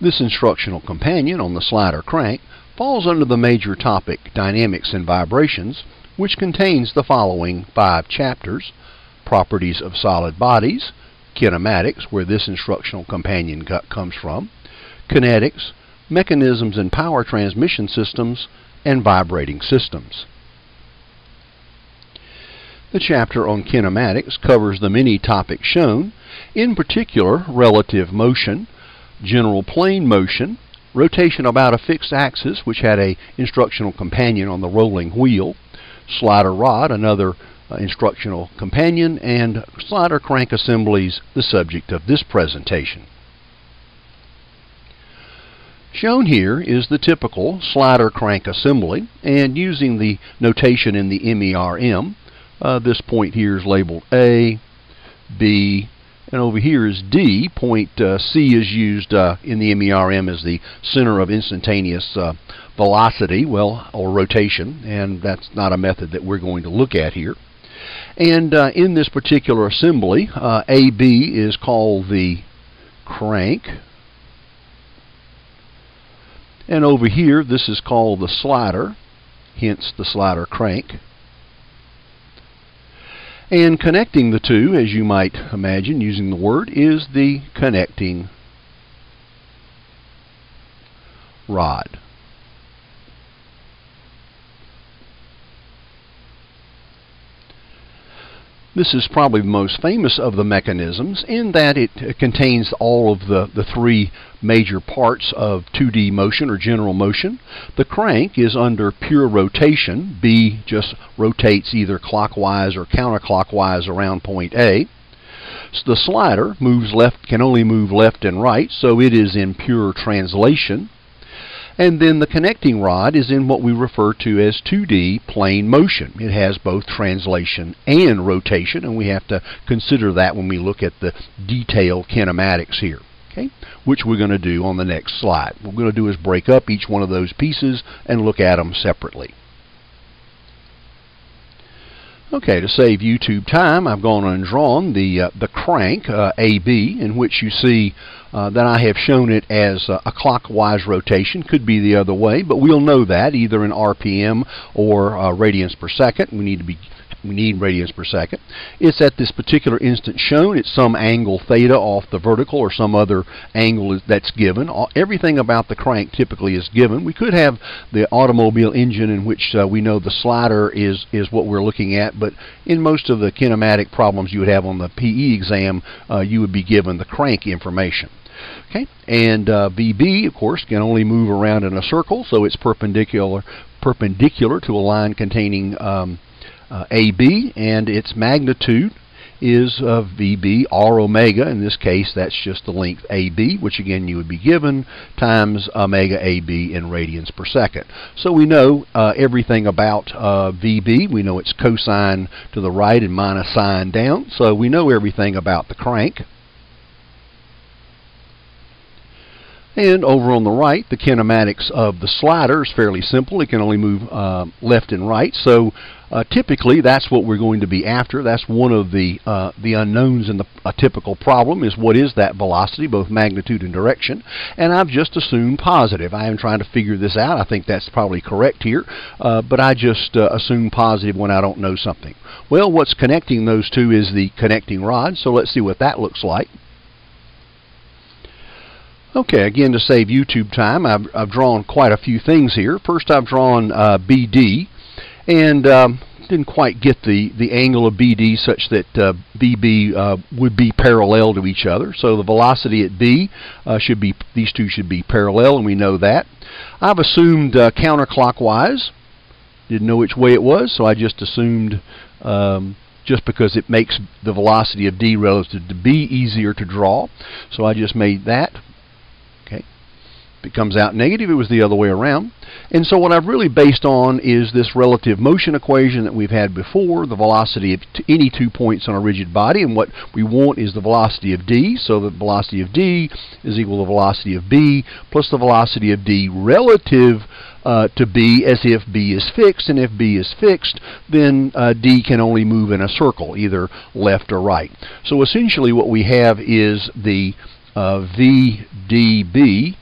This instructional companion on the slider crank falls under the major topic Dynamics and Vibrations, which contains the following five chapters Properties of Solid Bodies, Kinematics, where this instructional companion comes from, Kinetics, Mechanisms and Power Transmission Systems, and Vibrating Systems. The chapter on kinematics covers the many topics shown, in particular relative motion, general plane motion, rotation about a fixed axis which had a instructional companion on the rolling wheel, slider rod, another uh, instructional companion, and slider crank assemblies, the subject of this presentation. Shown here is the typical slider crank assembly, and using the notation in the MERM, uh, this point here is labeled A, B, and over here is D. Point uh, C is used uh, in the MERM as the center of instantaneous uh, velocity, well, or rotation, and that's not a method that we're going to look at here. And uh, in this particular assembly, uh, AB is called the crank. And over here, this is called the slider, hence the slider crank. And connecting the two, as you might imagine using the word, is the connecting rod. This is probably the most famous of the mechanisms in that it uh, contains all of the, the three major parts of 2D motion or general motion. The crank is under pure rotation. B just rotates either clockwise or counterclockwise around point A. The slider moves left can only move left and right, so it is in pure translation. And then the connecting rod is in what we refer to as 2D plane motion. It has both translation and rotation, and we have to consider that when we look at the detailed kinematics here. Okay, which we're going to do on the next slide. What we're going to do is break up each one of those pieces and look at them separately. Okay, to save YouTube time, I've gone and drawn the uh, the crank uh, AB, in which you see uh, that I have shown it as a clockwise rotation. Could be the other way, but we'll know that either in RPM or uh, radians per second. We need to be we need radians per second. It's at this particular instant shown. It's some angle theta off the vertical or some other angle that's given. Everything about the crank typically is given. We could have the automobile engine in which uh, we know the slider is, is what we're looking at, but in most of the kinematic problems you would have on the PE exam, uh, you would be given the crank information. Okay, and uh, VB, of course, can only move around in a circle, so it's perpendicular perpendicular to a line containing um, uh, AB, and its magnitude is of VB R omega. In this case, that's just the length AB, which again you would be given, times omega AB in radians per second. So we know uh, everything about uh, VB. We know it's cosine to the right and minus sine down. So we know everything about the crank. And over on the right, the kinematics of the slider is fairly simple. It can only move uh, left and right. So uh, typically, that's what we're going to be after. That's one of the uh, the unknowns in the, a typical problem is what is that velocity, both magnitude and direction. And I've just assumed positive. I am trying to figure this out. I think that's probably correct here, uh, but I just uh, assume positive when I don't know something. Well, what's connecting those two is the connecting rod. So let's see what that looks like. Okay, again to save YouTube time, I've, I've drawn quite a few things here. First I've drawn uh, BD, and um, didn't quite get the, the angle of BD such that uh, BB uh, would be parallel to each other. So the velocity at B uh, should be, these two should be parallel, and we know that. I've assumed uh, counterclockwise. Didn't know which way it was, so I just assumed um, just because it makes the velocity of D relative to B easier to draw. So I just made that it comes out negative, it was the other way around. And so what I've really based on is this relative motion equation that we've had before, the velocity of any two points on a rigid body, and what we want is the velocity of d, so the velocity of d is equal to the velocity of b plus the velocity of d relative uh, to b as if b is fixed, and if b is fixed, then uh, d can only move in a circle, either left or right. So essentially what we have is the uh, VDB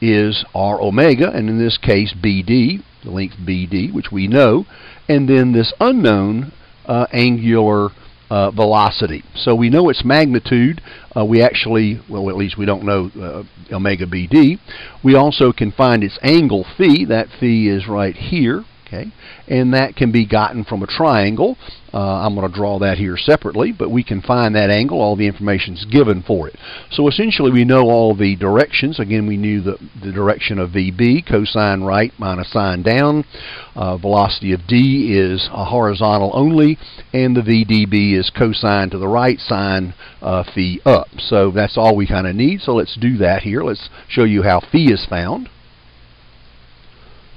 is r omega, and in this case BD, the length BD, which we know, and then this unknown uh, angular uh, velocity. So we know its magnitude. Uh, we actually, well, at least we don't know uh, omega BD. We also can find its angle phi. That phi is right here. Okay, and that can be gotten from a triangle. Uh, I'm going to draw that here separately, but we can find that angle. All the information is given for it. So essentially, we know all the directions. Again, we knew the, the direction of VB, cosine right minus sine down. Uh, velocity of D is a horizontal only, and the VDB is cosine to the right, sine uh, phi up. So that's all we kind of need. So let's do that here. Let's show you how phi is found.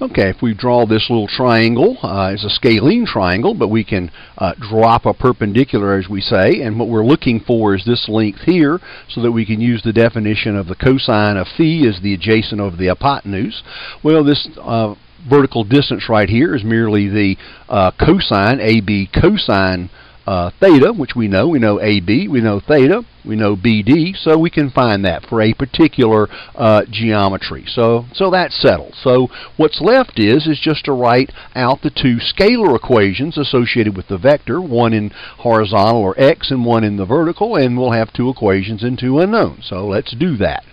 Okay, if we draw this little triangle, uh, it's a scalene triangle, but we can uh, drop a perpendicular, as we say, and what we're looking for is this length here, so that we can use the definition of the cosine of phi as the adjacent over the hypotenuse. Well, this uh, vertical distance right here is merely the uh, cosine, AB cosine uh, theta, which we know. We know AB, we know theta, we know BD, so we can find that for a particular uh, geometry. So, so that's settled. So what's left is is just to write out the two scalar equations associated with the vector, one in horizontal or x and one in the vertical, and we'll have two equations and two unknowns. So let's do that.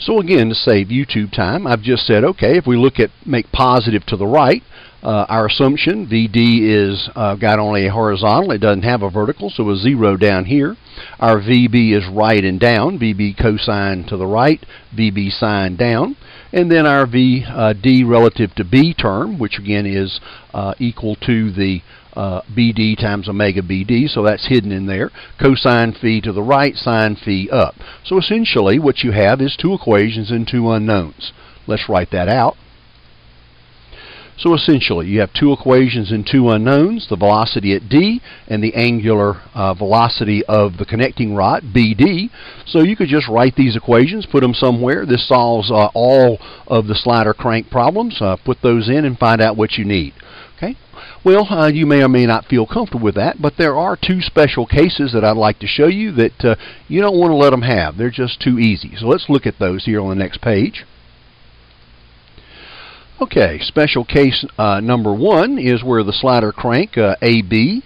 So again, to save YouTube time, I've just said, okay, if we look at make positive to the right, uh, our assumption, VD is uh, got only a horizontal, it doesn't have a vertical, so a zero down here. Our VB is right and down, VB cosine to the right, VB sine down. And then our VD uh, relative to B term, which again is uh, equal to the uh, BD times omega BD, so that's hidden in there. Cosine phi to the right, sine phi up. So essentially what you have is two equations and two unknowns. Let's write that out. So essentially, you have two equations and two unknowns, the velocity at D and the angular uh, velocity of the connecting rod, BD. So you could just write these equations, put them somewhere. This solves uh, all of the slider crank problems. Uh, put those in and find out what you need. Okay. Well, uh, you may or may not feel comfortable with that, but there are two special cases that I'd like to show you that uh, you don't want to let them have. They're just too easy. So let's look at those here on the next page. Okay, special case uh, number one is where the slider crank uh, AB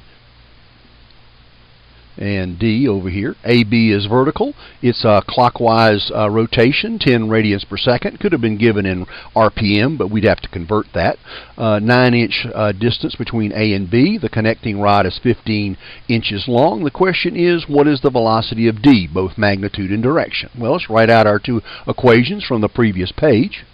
and D over here. AB is vertical. It's a clockwise uh, rotation, 10 radians per second. Could have been given in RPM, but we'd have to convert that. Uh, 9 inch uh, distance between A and B. The connecting rod is 15 inches long. The question is, what is the velocity of D, both magnitude and direction? Well, let's write out our two equations from the previous page.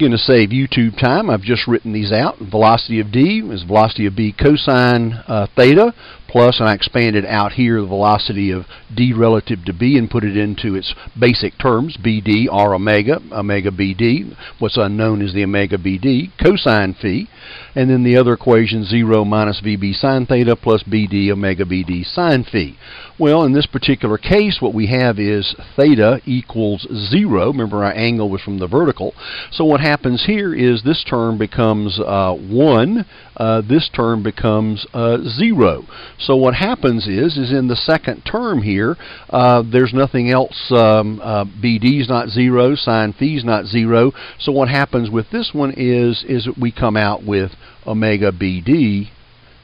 Going to save YouTube time. I've just written these out. Velocity of d is velocity of b cosine uh, theta plus, and I expanded out here the velocity of d relative to b and put it into its basic terms, bd, r omega, omega bd. What's unknown is the omega bd, cosine phi. And then the other equation, 0 minus vb sine theta plus bd omega bd sine phi. Well, in this particular case, what we have is theta equals 0. Remember, our angle was from the vertical. So what happens here is this term becomes uh, 1. Uh, this term becomes uh, 0. So what happens is, is in the second term here, uh, there's nothing else. Um, uh, BD is not 0, sine is not 0. So what happens with this one is, is that we come out with omega BD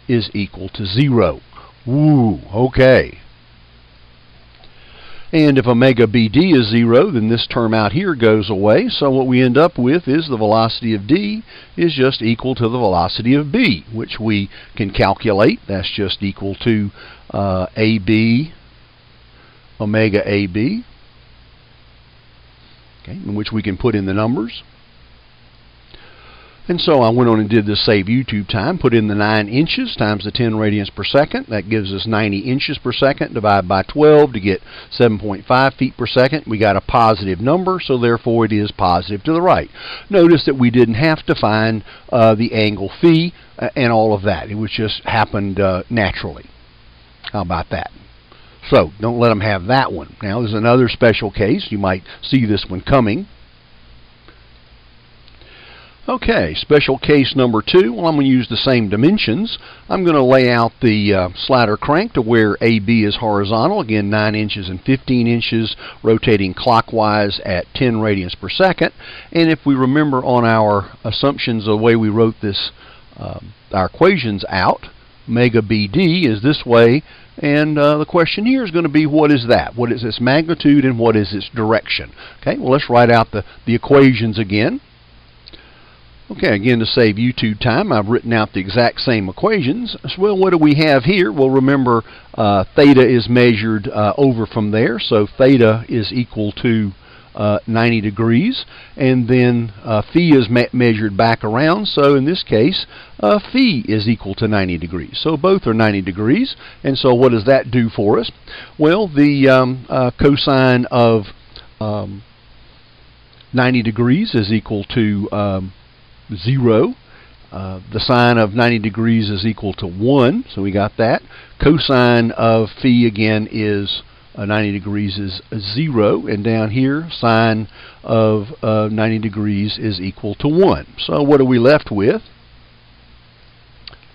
is equal to 0. Ooh, okay. And if omega BD is 0, then this term out here goes away. So what we end up with is the velocity of D is just equal to the velocity of B, which we can calculate. That's just equal to uh, AB omega AB, okay, in which we can put in the numbers. And so I went on and did this save YouTube time, put in the 9 inches times the 10 radians per second. That gives us 90 inches per second. divided by 12 to get 7.5 feet per second. We got a positive number, so therefore it is positive to the right. Notice that we didn't have to find uh, the angle phi uh, and all of that. It was just happened uh, naturally. How about that? So don't let them have that one. Now there's another special case. You might see this one coming. Okay, special case number two. Well, I'm going to use the same dimensions. I'm going to lay out the uh, slider crank to where AB is horizontal, again 9 inches and 15 inches, rotating clockwise at 10 radians per second. And if we remember on our assumptions, the way we wrote this, uh, our equations out, omega BD is this way, and uh, the question here is going to be what is that? What is its magnitude and what is its direction? Okay, well let's write out the, the equations again. Okay, again to save YouTube time, I've written out the exact same equations. So, well, what do we have here? Well, remember, uh, theta is measured uh, over from there, so theta is equal to uh, 90 degrees, and then uh, phi is me measured back around, so in this case, uh, phi is equal to 90 degrees. So both are 90 degrees, and so what does that do for us? Well, the um, uh, cosine of um, 90 degrees is equal to um, 0. Uh, the sine of 90 degrees is equal to 1, so we got that. Cosine of phi again is uh, 90 degrees is 0, and down here sine of uh, 90 degrees is equal to 1. So what are we left with?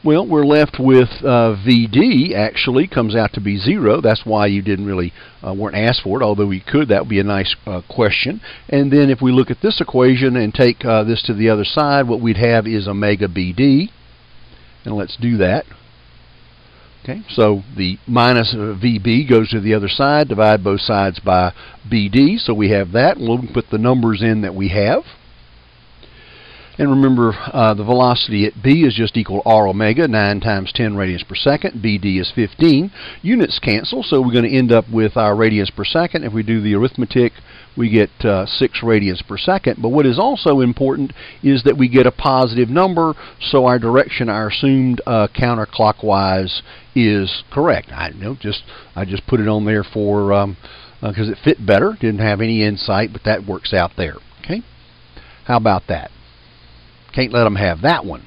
Well, we're left with uh, VD actually comes out to be zero. That's why you didn't really uh, weren't asked for it, although we could. That would be a nice uh, question. And then if we look at this equation and take uh, this to the other side, what we'd have is omega BD. And let's do that. Okay, so the minus VB goes to the other side. Divide both sides by BD. So we have that. And we'll put the numbers in that we have. And remember, uh, the velocity at b is just equal to r omega, 9 times 10 radians per second. bd is 15. Units cancel, so we're going to end up with our radians per second. If we do the arithmetic, we get uh, 6 radians per second. But what is also important is that we get a positive number, so our direction, our assumed uh, counterclockwise, is correct. I you know just I just put it on there for because um, uh, it fit better. Didn't have any insight, but that works out there. Okay, how about that? Can't let them have that one.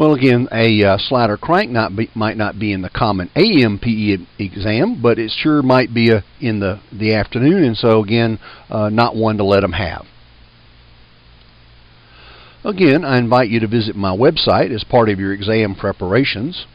Well, again, a uh, slider crank not be, might not be in the common AMPE exam, but it sure might be a, uh, in the, the afternoon, and so, again, uh, not one to let them have. Again, I invite you to visit my website as part of your exam preparations.